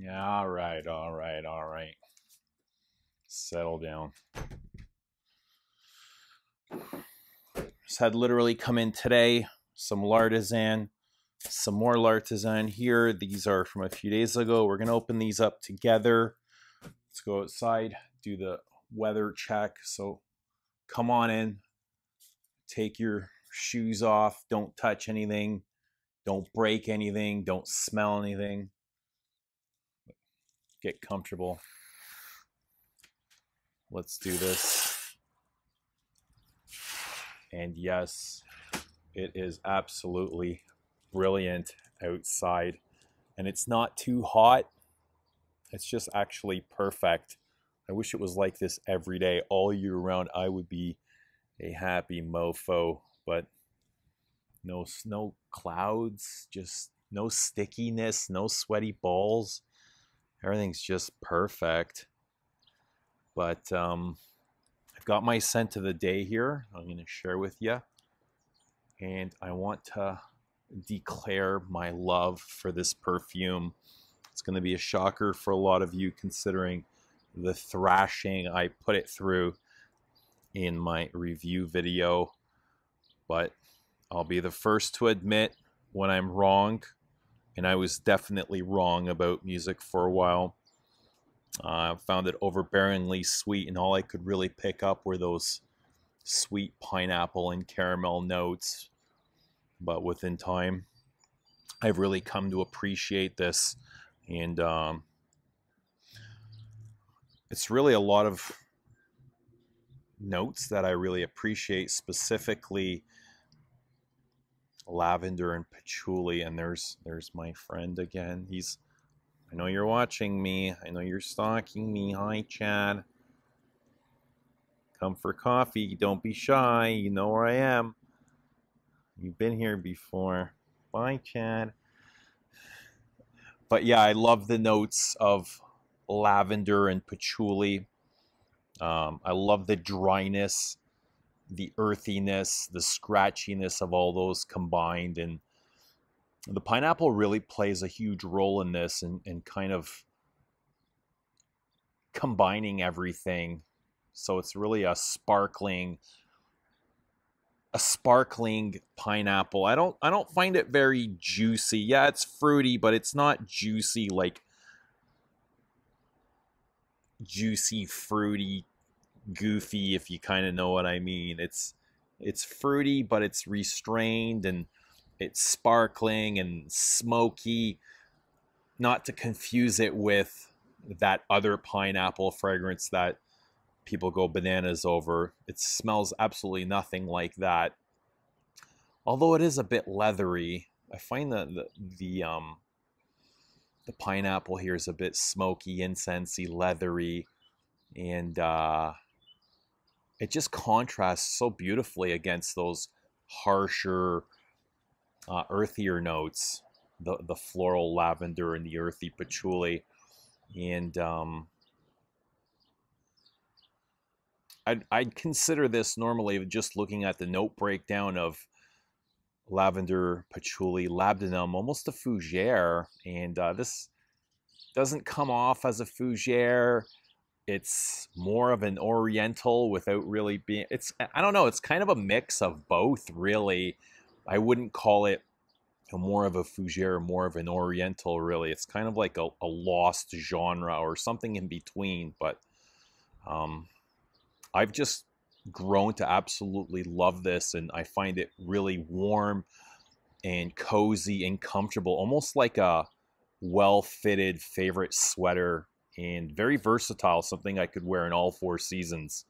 Yeah, all right, all right, all right. Settle down. Just had literally come in today some L'artisan, some more L'artisan here. These are from a few days ago. We're going to open these up together. Let's go outside, do the weather check. So come on in, take your shoes off, don't touch anything, don't break anything, don't smell anything. Get comfortable. Let's do this. And yes, it is absolutely brilliant outside. And it's not too hot. It's just actually perfect. I wish it was like this every day, all year round. I would be a happy mofo, but no snow clouds, just no stickiness, no sweaty balls. Everything's just perfect. But um, I've got my scent of the day here. I'm going to share with you. And I want to declare my love for this perfume. It's going to be a shocker for a lot of you considering the thrashing I put it through in my review video. But I'll be the first to admit when I'm wrong. And I was definitely wrong about music for a while. I uh, found it overbearingly sweet, and all I could really pick up were those sweet pineapple and caramel notes. But within time, I've really come to appreciate this, and um, it's really a lot of notes that I really appreciate, specifically lavender and patchouli. And there's there's my friend again. He's I know you're watching me. I know you're stalking me. Hi, Chad. Come for coffee. Don't be shy. You know where I am. You've been here before. Bye, Chad. But yeah, I love the notes of lavender and patchouli. Um, I love the dryness, the earthiness, the scratchiness of all those combined. And the pineapple really plays a huge role in this and, and kind of combining everything so it's really a sparkling a sparkling pineapple i don't i don't find it very juicy yeah it's fruity but it's not juicy like juicy fruity goofy if you kind of know what i mean it's it's fruity but it's restrained and it's sparkling and smoky, not to confuse it with that other pineapple fragrance that people go bananas over. It smells absolutely nothing like that. Although it is a bit leathery, I find that the, the um the pineapple here is a bit smoky, incensey, leathery, and uh, it just contrasts so beautifully against those harsher, uh, earthier notes, the the floral lavender and the earthy patchouli, and um, I'd I'd consider this normally just looking at the note breakdown of lavender, patchouli, labdanum, almost a fougere, and uh, this doesn't come off as a fougere. It's more of an oriental without really being. It's I don't know. It's kind of a mix of both, really. I wouldn't call it more of a fougere, more of an oriental, really. It's kind of like a, a lost genre or something in between. But um, I've just grown to absolutely love this, and I find it really warm and cozy and comfortable, almost like a well fitted favorite sweater and very versatile, something I could wear in all four seasons.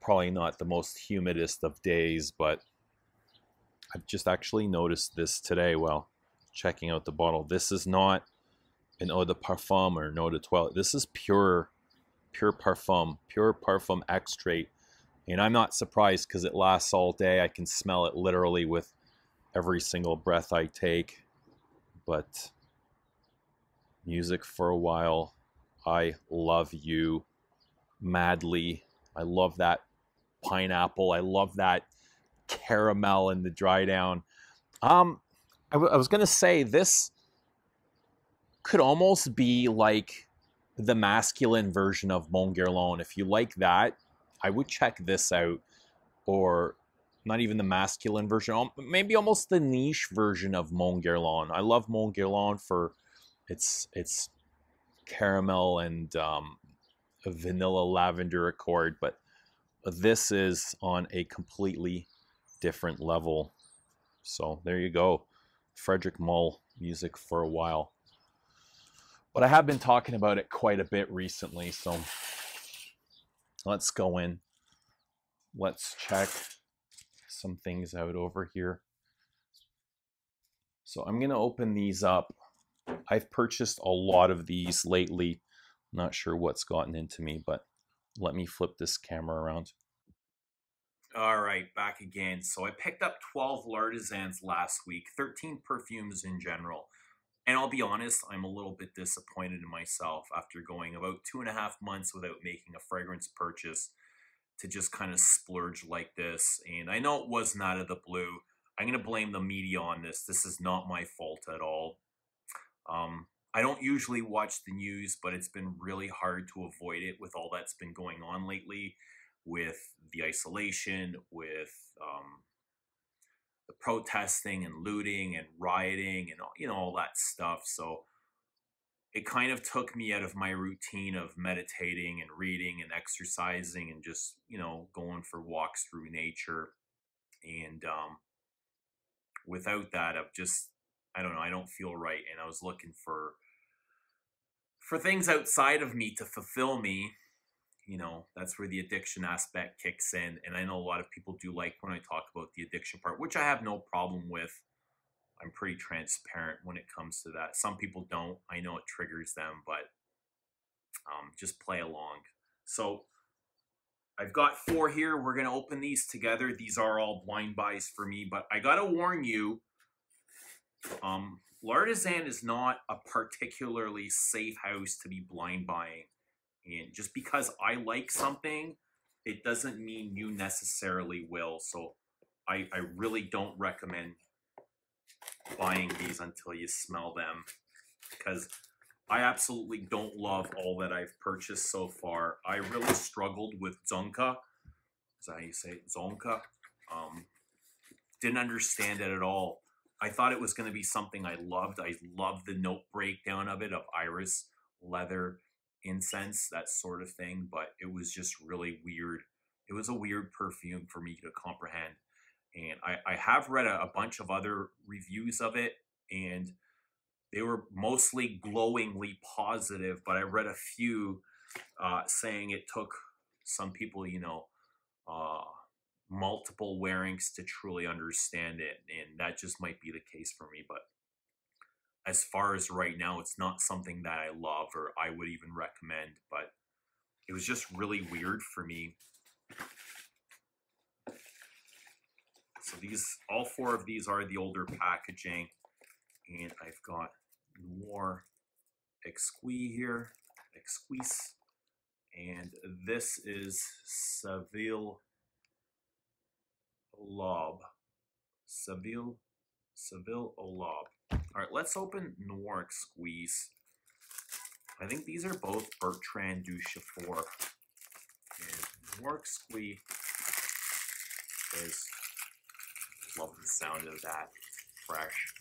Probably not the most humidest of days, but I've just actually noticed this today while checking out the bottle. This is not an eau de parfum or an eau de toilette. This is pure, pure parfum, pure parfum extrait. And I'm not surprised because it lasts all day. I can smell it literally with every single breath I take. But music for a while. I love you madly. I love that pineapple. I love that caramel in the dry down. Um, I, w- I was gonna say this could almost be like the masculine version of Mon Guerlain. If you like that, I would check this out. Or not even the masculine version, maybe almost the niche version of Mon Guerlain. I love Mon Guerlain for its its caramel and um, vanilla lavender accord, but this is on a completely different level. So there you go. Frederic Malle music for a while. But I have been talking about it quite a bit recently, so let's go in. Let's check some things out over here. So I'm going to open these up. I've purchased a lot of these lately. Not sure what's gotten into me, but let me flip this camera around. All right, back again. So I picked up 12 L'Artisans last week, 13 perfumes in general. And I'll be honest, I'm a little bit disappointed in myself after going about two and a half months without making a fragrance purchase to just kind of splurge like this. And I know it wasn't out of the blue. I'm going to blame the media on this. This is not my fault at all. Um, I don't usually watch the news, but it's been really hard to avoid it with all that's been going on lately with the isolation, with um, the protesting and looting and rioting and you know all that stuff. So it kind of took me out of my routine of meditating and reading and exercising and just you know going for walks through nature. And um, without that, I've just I don't know. I don't feel right, and I was looking for for things outside of me to fulfill me you know that's where the addiction aspect kicks in and i know a lot of people do like when i talk about the addiction part which i have no problem with i'm pretty transparent when it comes to that some people don't i know it triggers them but um, just play along so i've got four here we're going to open these together these are all blind buys for me but i gotta warn you um L'Artisan is not a particularly safe house to be blind buying and just because I like something, it doesn't mean you necessarily will. So I, I really don't recommend buying these until you smell them because I absolutely don't love all that I've purchased so far. I really struggled with Dzongkha. Is that how you say it? Dzongkha? Um, didn't understand it at all. I thought it was going to be something I loved. I loved the note breakdown of it, of iris, leather, incense, that sort of thing, but it was just really weird. It was a weird perfume for me to comprehend. And I, I have read a, a bunch of other reviews of it, and they were mostly glowingly positive, but I read a few uh, saying it took some people, you know, uh, multiple wearings to truly understand it. And that just might be the case for me. But as far as right now, it's not something that I love or I would even recommend, but it was just really weird for me. So these, all four of these are the older packaging, and I've got Noir Exquis here, Exquis, and this is Seville Lob, Seville, Séville à l'Aube. All right, let's open Noir Exquis. I think these are both Bertrand Duchaufour. And Noir Exquis is, love the sound of that fresh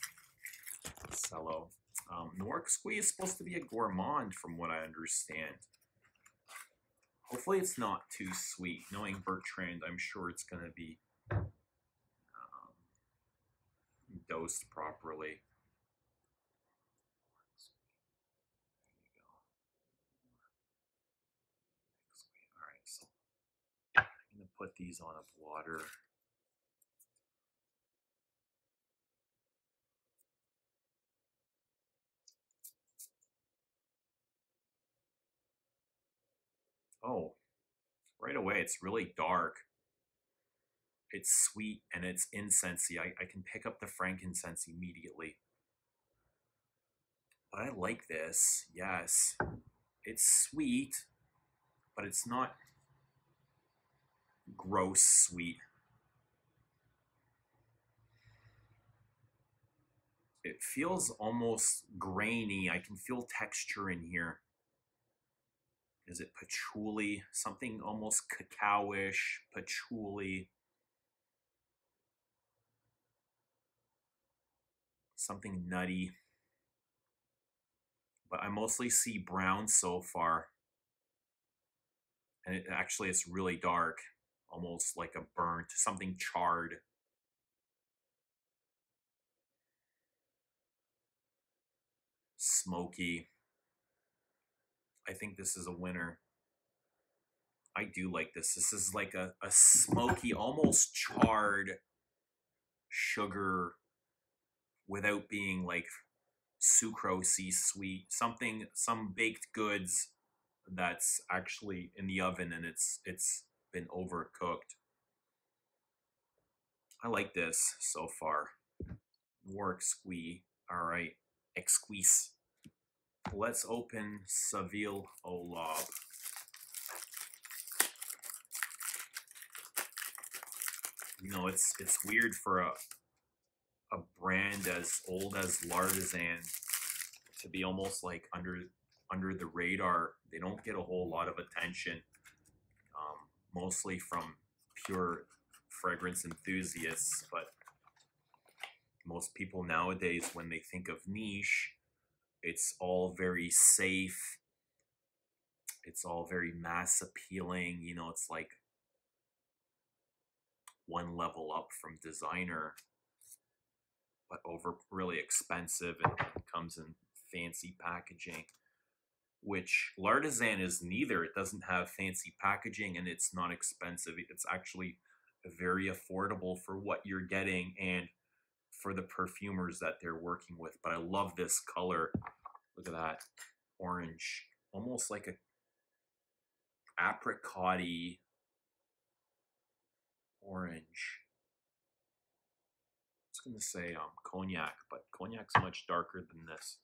cello. Um, Noir Exquis is supposed to be a gourmand from what I understand. Hopefully it's not too sweet. Knowing Bertrand, I'm sure it's going to be um, dosed properly. put these on a blotter. Oh, right away, it's really dark. It's sweet and it's incensey. I, I can pick up the frankincense immediately. But I like this, yes. It's sweet, but it's not gross sweet. it feels almost grainy. I can feel texture in here. Is it patchouli? Something almost cacao-ish, patchouli. Something nutty. But I mostly see brown so far. And it actually it's really dark, almost like a burnt, something charred. Smoky. I think this is a winner. I do like this. This is like a, a smoky, almost charred sugar without being like sucrosey sweet. Something, some baked goods that's actually in the oven and it's it's been overcooked. I like this so far. Noir Exquis. All right, exquis. Let's open Savile Olab. You know, it's it's weird for a a brand as old as L'Artisan to be almost like under under the radar. They don't get a whole lot of attention, um, mostly from pure fragrance enthusiasts. But most people nowadays, when they think of niche, it's all very safe. It's all very mass appealing. You know, it's like one level up from designer, but over really expensive and comes in fancy packaging. Which L'Artisan is neither. It doesn't have fancy packaging and it's not expensive. It's actually very affordable for what you're getting and for the perfumers that they're working with. But I love this color. Look at that orange, almost like a apricotty orange. Going to say um, cognac, but cognac's much darker than this.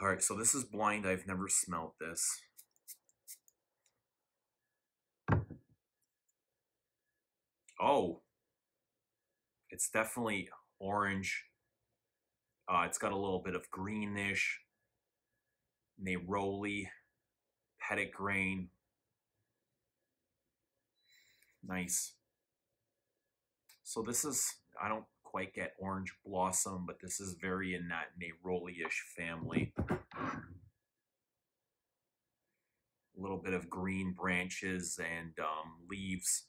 All right, so this is blind. I've never smelled this. Oh, it's definitely orange. Uh, it's got a little bit of greenish, neroli, petitgrain. Nice. So this is, I don't quite get orange blossom, but this is very in that neroli-ish family. A little bit of green branches and um, leaves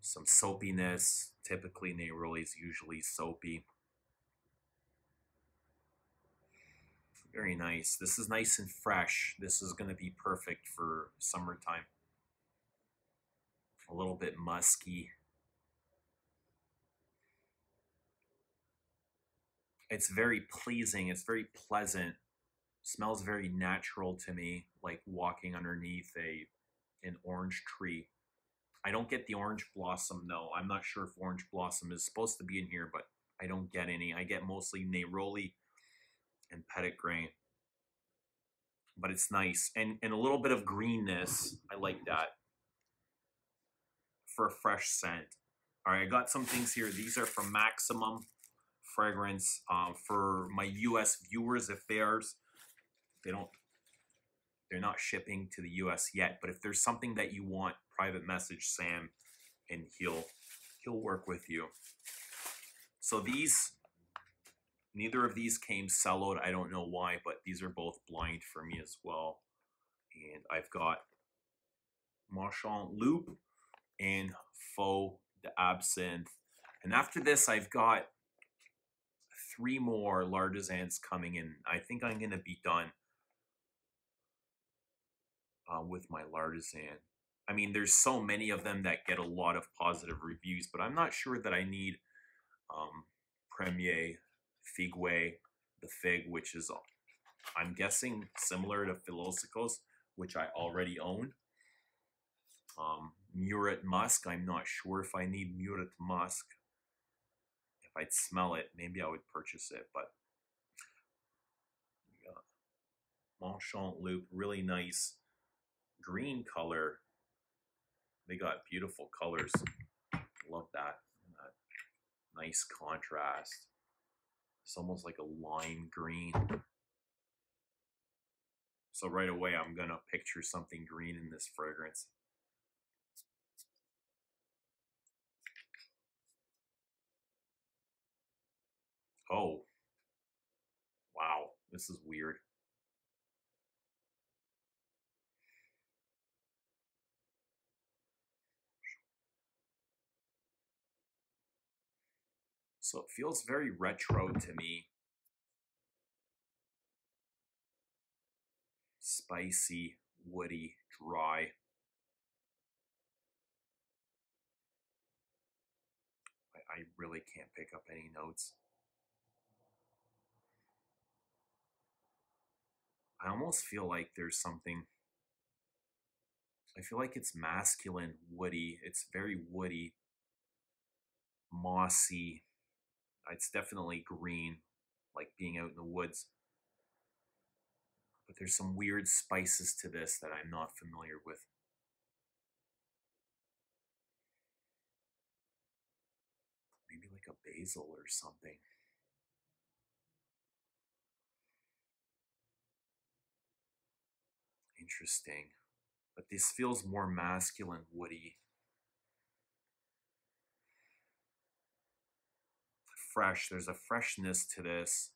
some soapiness. Typically, neroli is usually soapy. Very nice. This is nice and fresh. This is going to be perfect for summertime. A little bit musky. It's very pleasing. It's very pleasant. Smells very natural to me, like walking underneath a an orange tree. I don't get the orange blossom though. I'm not sure if orange blossom is supposed to be in here, but I don't get any. I get mostly neroli and petitgrain. But it's nice. And, and a little bit of greenness. I like that for a fresh scent. All right, I got some things here. These are from Maximum Fragrance. Um, for my U.S. viewers, if they are, they don't, they're not shipping to the U.S. yet. But if there's something that you want, private message Sam, and he'll he'll work with you. So these, neither of these came celloed. I don't know why, but these are both blind for me as well. And I've got Méchant Loup and Faux d'Absinthe. And after this, I've got three more L'Artisans coming in. I think I'm going to be done uh, with my L'Artisan. I mean, there's so many of them that get a lot of positive reviews, but I'm not sure that I need um, Premier, Figuier, the Fig, which is, I'm guessing, similar to Philosykos, which I already own. Um, Mûre et Musc, I'm not sure if I need Murat Musk. I'd smell it, maybe I would purchase it, but yeah. Méchant Loup, really nice green color. They got beautiful colors. Love that. Nice contrast. It's almost like a lime green. So right away, I'm going to picture something green in this fragrance. Oh, wow, this is weird. So it feels very retro to me. Spicy, woody, dry. I, really can't pick up any notes. I almost feel like there's something. I feel like it's masculine, woody. It's very woody, mossy. It's definitely green, like being out in the woods. But there's some weird spices to this that I'm not familiar with. Maybe like a basil or something. Interesting. But this feels more masculine, woody. Fresh. There's a freshness to this.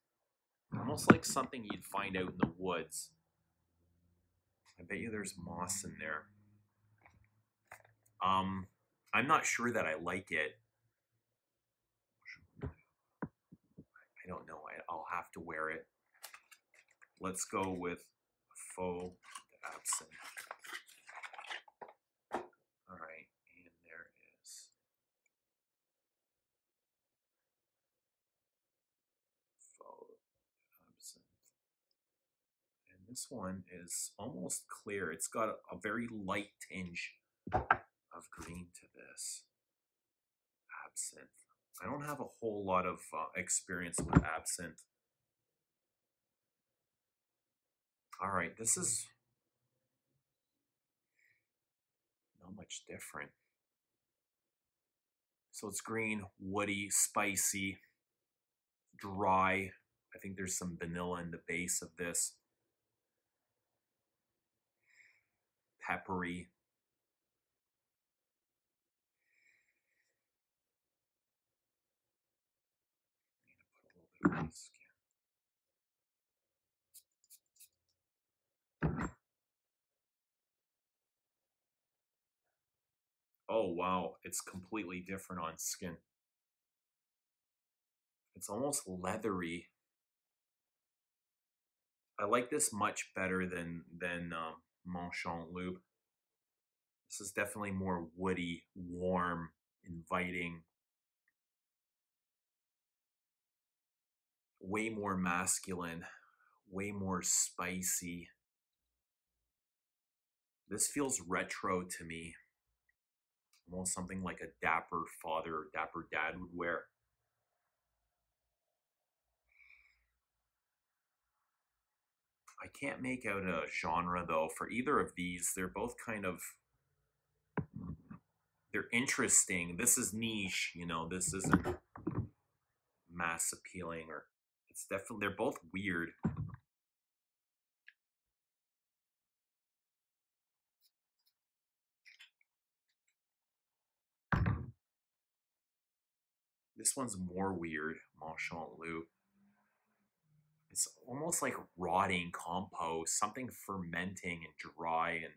Almost like something you'd find out in the woods. I bet you there's moss in there. Um, I'm not sure that I like it. I don't know. I, I'll have to wear it. Let's go with faux absinthe. All right, and there is absinthe. And this one is almost clear. It's got a, a very light tinge of green to this absinthe. I don't have a whole lot of uh, experience with absinthe. All right, this is not much different. So it's green, woody, spicy, dry. I think there's some vanilla in the base of this. Peppery. put a little bit of mm-hmm. Oh wow, it's completely different on skin. It's almost leathery. I like this much better than than um, Méchant Loup. This is definitely more woody, warm, inviting. Way more masculine, way more spicy. This feels retro to me almost something like a dapper father or dapper dad would wear. I can't make out a genre though for either of these. They're both kind of they're interesting. This is niche, you know, this isn't mass appealing or it's definitely they're both weird. This one's more weird, Méchant Loup. It's almost like rotting compost, something fermenting and dry and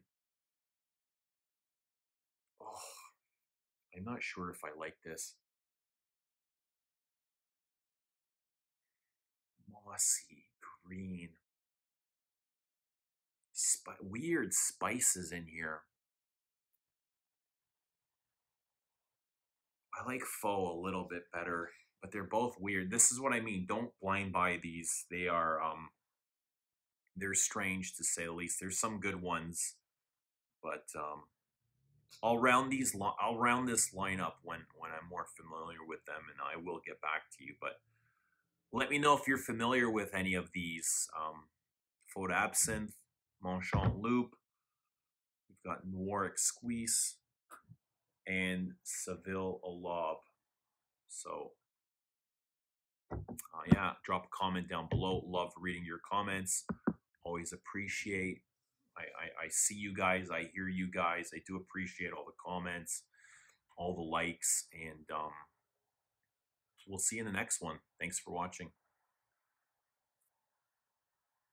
oh, I'm not sure if I like this. Mossy, green, Sp- weird spices in here. I like faux a little bit better, but they're both weird. This is what I mean. Don't blind buy these. They are um they're strange to say the least. There's some good ones, but um I'll round these I'll round this lineup when when I'm more familiar with them and I will get back to you, but let me know if you're familiar with any of these. Um, Faux Absinthe, Méchant Loup. We've got Noir Exquis and Seville Aube. So uh, yeah, drop a comment down below. Love reading your comments. Always appreciate. I, I, I see you guys. I hear you guys. I do appreciate all the comments, all the likes, and um, we'll see you in the next one. Thanks for watching.